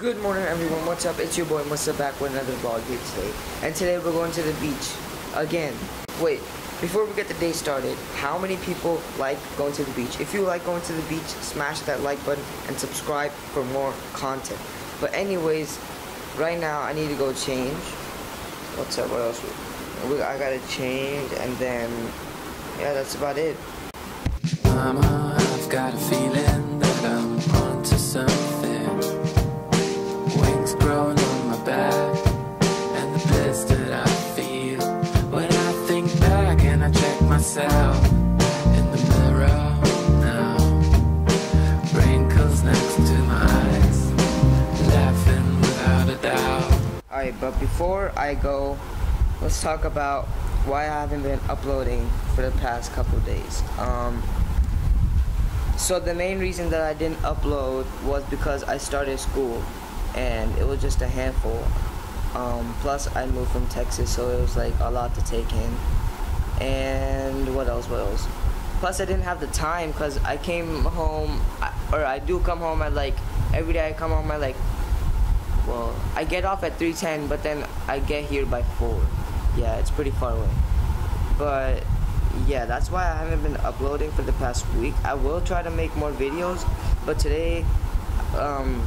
Good morning everyone, what's up? It's your boy Musab back with another vlog here today. And today we're going to the beach. Again. Wait, before we get the day started, how many people like going to the beach? If you like going to the beach, smash that like button and subscribe for more content. But anyways, right now I need to go change. What's up, what else? We, I gotta change and then, yeah, that's about it. Mama, I've got a feeling myself in the mirror now. Wrinkles next to my eyes, laughing without a doubt. Alright, but before I go, let's talk about why I haven't been uploading for the past couple days. Um, so the main reason that I didn't upload was because I started school and it was just a handful. Um, plus I moved from Texas, so it was like a lot to take in. Else? Plus I didn't have the time because I came home, or I do come home at like every day. I come home at like well, I get off at 3:10, but then I get here by 4. Yeah, it's pretty far away. But yeah, that's why I haven't been uploading for the past week. I will try to make more videos, but today um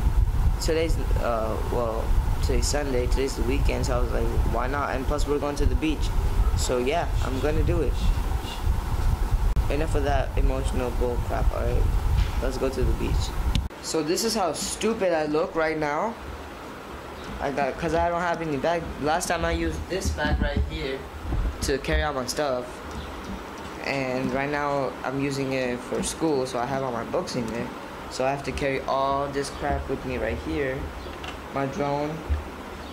today's uh well, today's Sunday, today's the weekend, so I was like, why not? And plus we're going to the beach. So yeah, I'm to do it. Enough of that emotional bull crap, alright? Let's go to the beach. So this is how stupid I look right now. I got because I don't have any bag. Last time I used this bag right here to carry all my stuff, and right now I'm using it for school, so I have all my books in there. So I have to carry all this crap with me right here, my drone,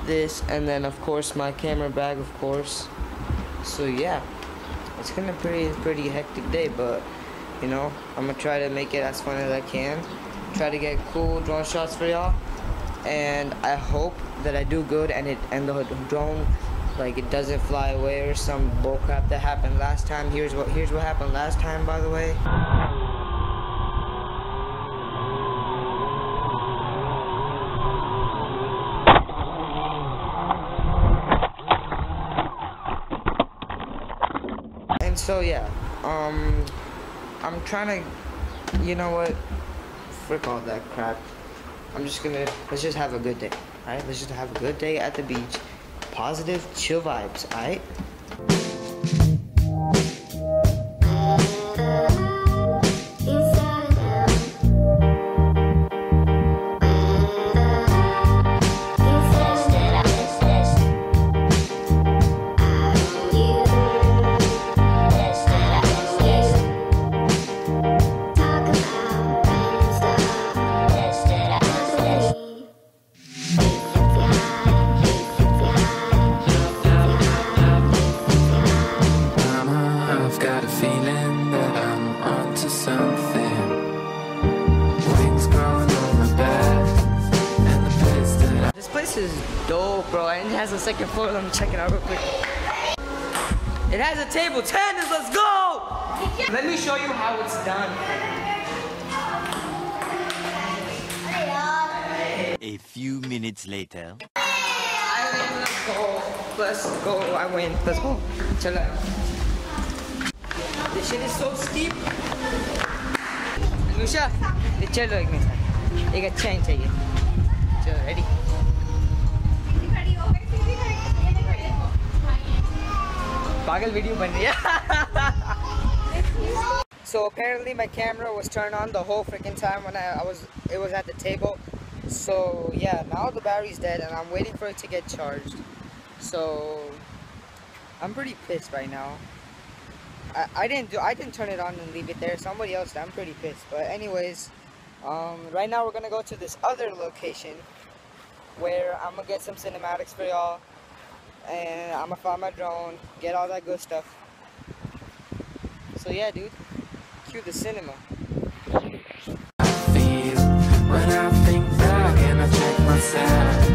this, and then of course my camera bag, of course. So yeah, it's gonna be pretty pretty hectic day, but you know I'm gonna try to make it as fun as I can. Try to get cool drone shots for y'all and I hope that I do good and it and the drone like it doesn't fly away or some bullcrap that happened last time. Here's what here's what happened last time by the way. So yeah, um I'm trying to you know what? Frick all that crap. I'm just gonna let's just have a good day. Alright, let's just have a good day at the beach. Positive, chill vibes, alright? is dope, bro. And it has a second floor. Let me check it out real quick. It has a table. Tennis, let's go! Let me show you how it's done. A few minutes later. I win, let's go. Let's go. I win. Let's go. Chill out. This shit is so steep. Nusha, chill like me. You got change again. Ready? पागल video बन रही है So apparently my camera was turned on the whole freaking time when I, I was it was at the table. So yeah, now the battery's dead and I'm waiting for it to get charged. So I'm pretty pissed right now. I, I didn't do I didn't turn it on and leave it there. Somebody else did. I'm pretty pissed. But anyways, um, right now we're gonna go to this other location where I'm gonna get some cinematics for y'all, and I'm gonna find my drone, get all that good stuff. So yeah, dude, cue the cinema. feel when I think back and I check myself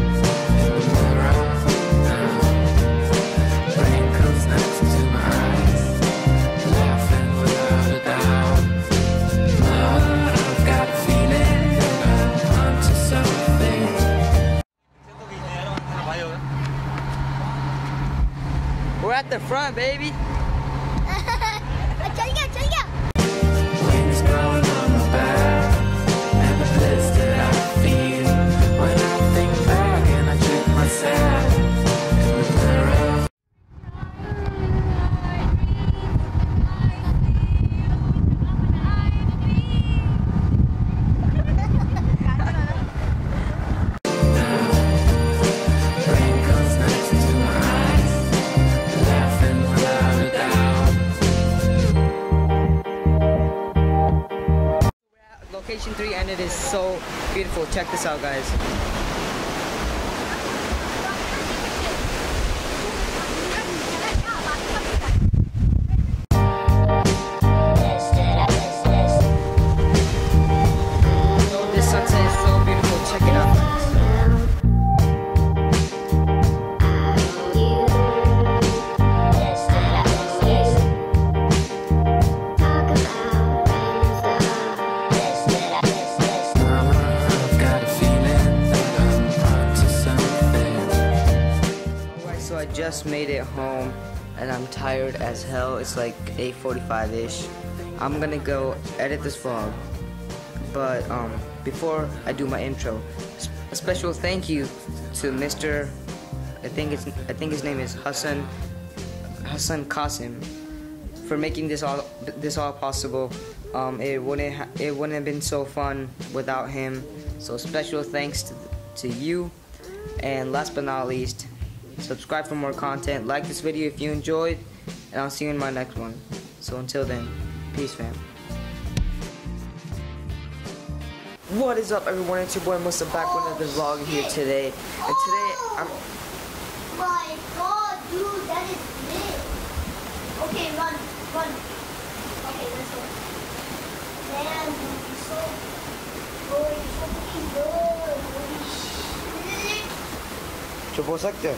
We're at the front, baby. Location 3 and it is so beautiful. Check this out, guys. Just made it home and I'm tired as hell. It's like 8:45ish. I'm gonna go edit this vlog. But um, before I do my intro, a special thank you to Mr. I think it's I think his name is Hassan Hassan Qasim for making this all this all possible. Um, it wouldn't it wouldn't have been so fun without him. So special thanks to, to you. And last but not least, subscribe for more content. Like this video if you enjoyed, and I'll see you in my next one. So until then, peace, fam. What is up, everyone? It's your boy Musab back with another vlog here today. And today, I'm my god dude that is big okay run run okay let's go man dude you're so oh you're so fucking good holy shit Triple sector.